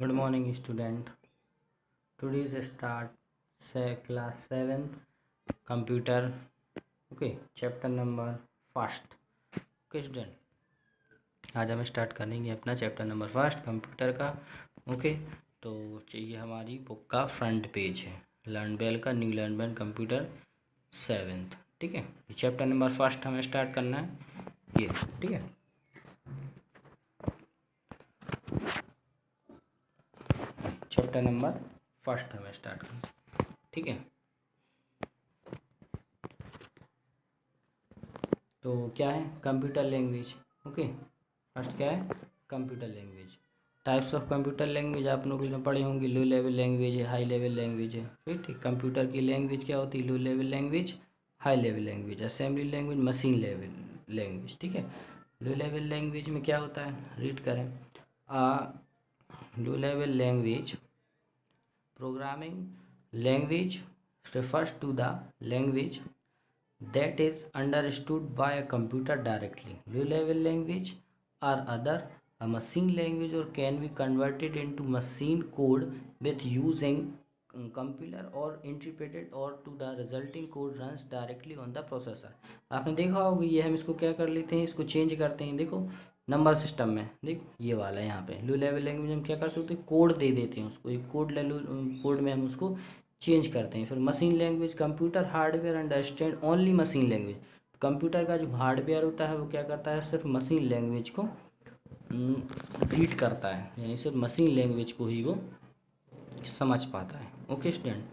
good morning, student. Today's say class 7th computer. Okay, chapter number first okay student आज हम start करेंगे अपना chapter number first computer का। Okay तो ये हमारी बुक का फ्रंट पेज है। लर्न बेल का new learn bell computer seventh ठीक है? चैप्टर नंबर फ़र्स्ट हमें स्टार्ट करना है। ये, ठीक है? चैप्टर नंबर फ़र्स्ट हमें स्टार्ट करना ठीक है? तो क्या है? Computer language. ओके? फ़र्स्ट क्या है? Computer language. Types of computer language आप लोग पढ़े होंगे। लो लेवल लैंग्वेज है हाई लेवल लैंग्वेज है। ठीक ठीक कंप्यूटर की लैंग्वेज क्या होती है? Low level language high level language assembly language machine level language ठीक है? लो लेवल लैंग्वेज में क्या होता है? रीड करें। Low level language Programming language refers to the language that is understood by a computer directly. Low level language are other a machine language or can be converted into machine code with using compiler or interpreted or to the resulting code runs directly on the processor आपने देखा होगा ये हम इसको क्या कर लेते हैं इसको चेंज करते हैं देखो नंबर सिस्टम में देख ये वाला है यहाँ पे। लो लेवल लैंग्वेज हम क्या कर सकते हैं? कोड दे देते हैं उसको। एक कोड ले कोड में हम उसको चेंज करते हैं। फिर machine language, computer hardware understand only machine language. Computer का जो हार्डवेयर होता है वो क्या करता है? सिर्फ़ मशीन लैंग्वेज को रीड करता है। यानी सिर्फ़ मशीन लैंग्वेज को ही वो समझ पाता है। Okay, student?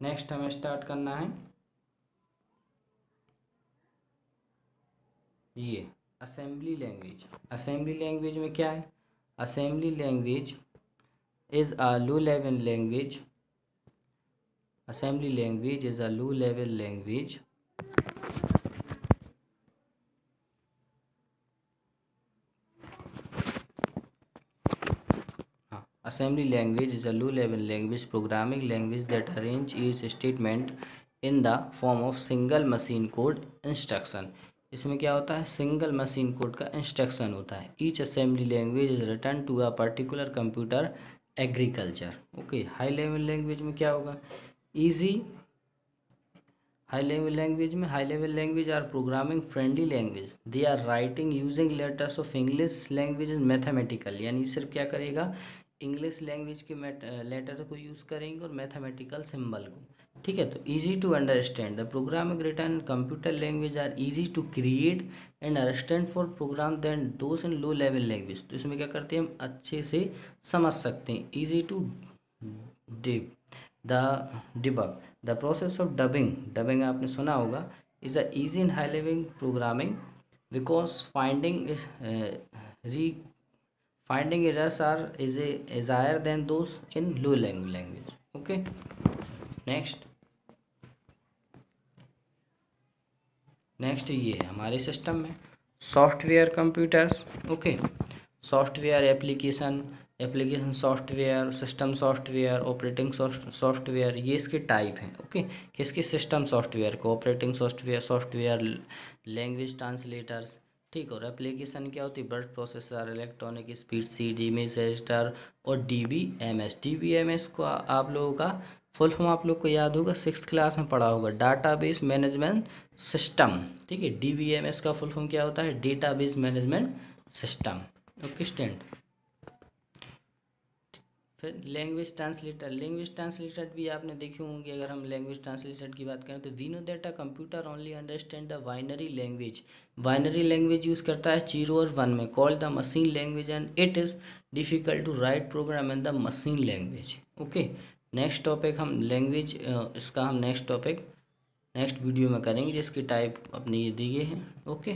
नेक्स्ट हमें स्टार्ट करना है। ये असेंबली लैंग्वेज असेंबली लैंग्वेज में क्या है? Assembly language is a low level language assembly language is a low level language assembly language is a low level language programming language that arrange is statement in the form of single machine code instruction इसमें क्या होता है? Single machine code का instruction होता है। Each assembly language is written to a particular computer agriculture okay high level language में क्या होगा? ईजी हाई लेवल लैंग्वेज में high level language are programming friendly language they are writing using letters of English language is mathematical यानी सिर्फ़ क्या करेगा? English language के letter को यूज़ करेंगे और मैथमेटिकल सिंबल को। ठीक है तो easy to understand the programming written computer language are easy to create and understand for program than those in low level language तो इसमें क्या करते हैं, हम अच्छे से समझ सकते हैं. Easy to डिब the debug the process of debugging debugging आपने सुना होगा. Is a easy in high level programming because finding re finding errors are is is higher than those in low language. Okay? Next. Next ये है हमारे system में software computers okay software application application software system software operating software ये इसके type हैं okay किसके system software को? Operating software software language translators ठीक. और एप्लीकेशन क्या होती? है word processor electronic speed C D register और D B M S D B M S को आप लोगों का फुल फॉर्म आप लोग को याद होगा सिक्स क्लास में पढ़ा होगा। डाटाबेस मैनेजमेंट सिस्टम ठीक है? डीबीएमएस का फुल फॉर्म क्या होता है? Database management system okay student फिर लैंग्वेज ट्रांसलेटर लैंग्वेज ट्रांसलेटर भी आपने देखे होंगे। अगर हम लैंग्वेज ट्रांसलेटर की बात करें तो we know that a computer only understand the binary language binary language use करता है ज़ीरो और वन में। Call the machine language and it is difficult to write program in the machine language okay next topic हम language इसका हम next topic next video में करेंगे, जिसकी टाइप अपने ये दिए हैं। ओके